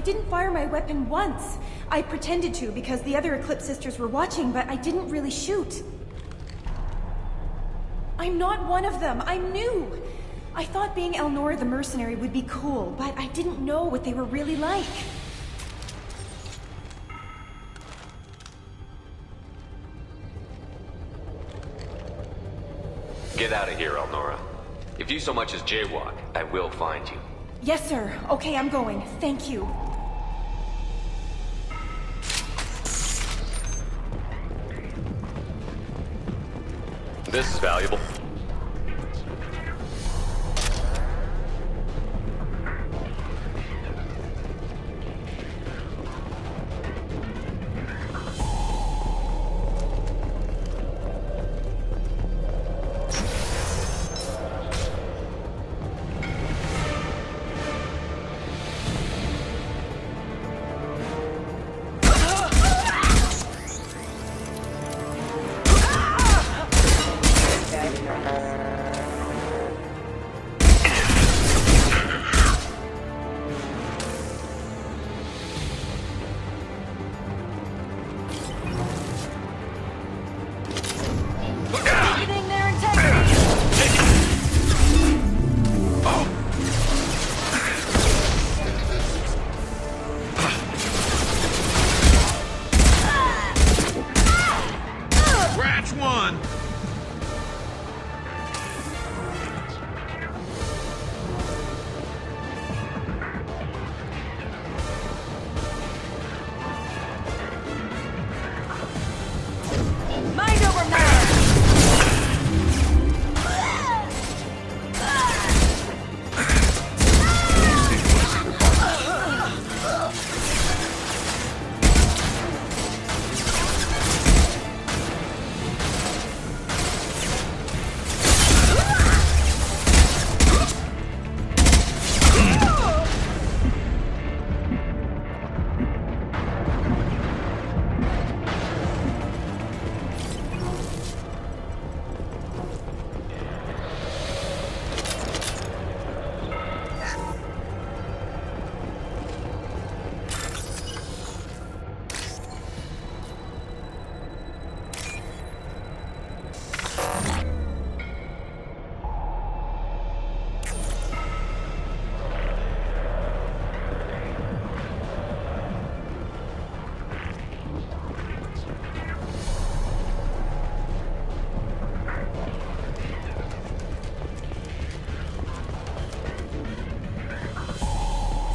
I didn't fire my weapon once. I pretended to because the other Eclipse sisters were watching, but I didn't really shoot. I'm not one of them. I'm new. I thought being Elnora the mercenary would be cool, but I didn't know what they were really like. Get out of here, Elnora. If you so much as jaywalk, I will find you. Yes, sir. Okay, I'm going. Thank you. This is valuable.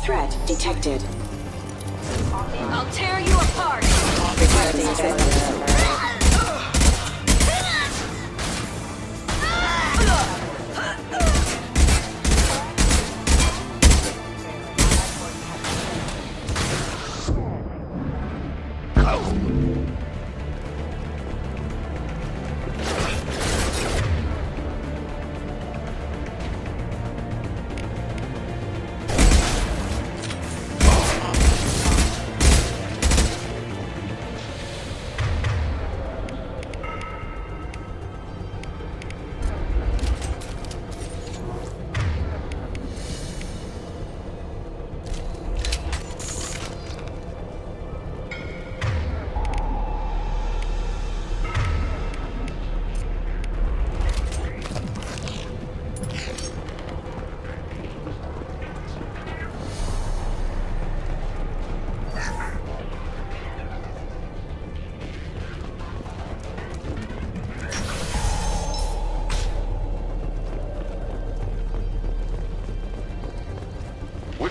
Threat detected. I'll tear you apart!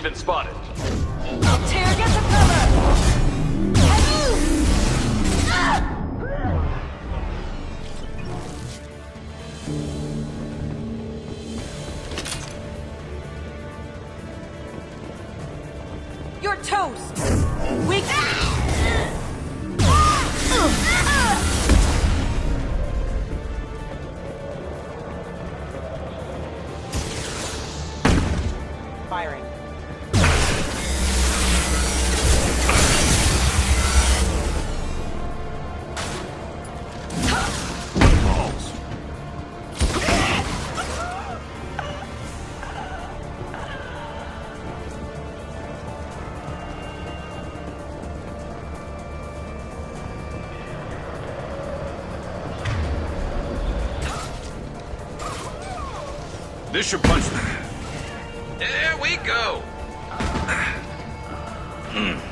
Been spotted. Tear get cover! You're toast! This should punch them. There we go. Hmm.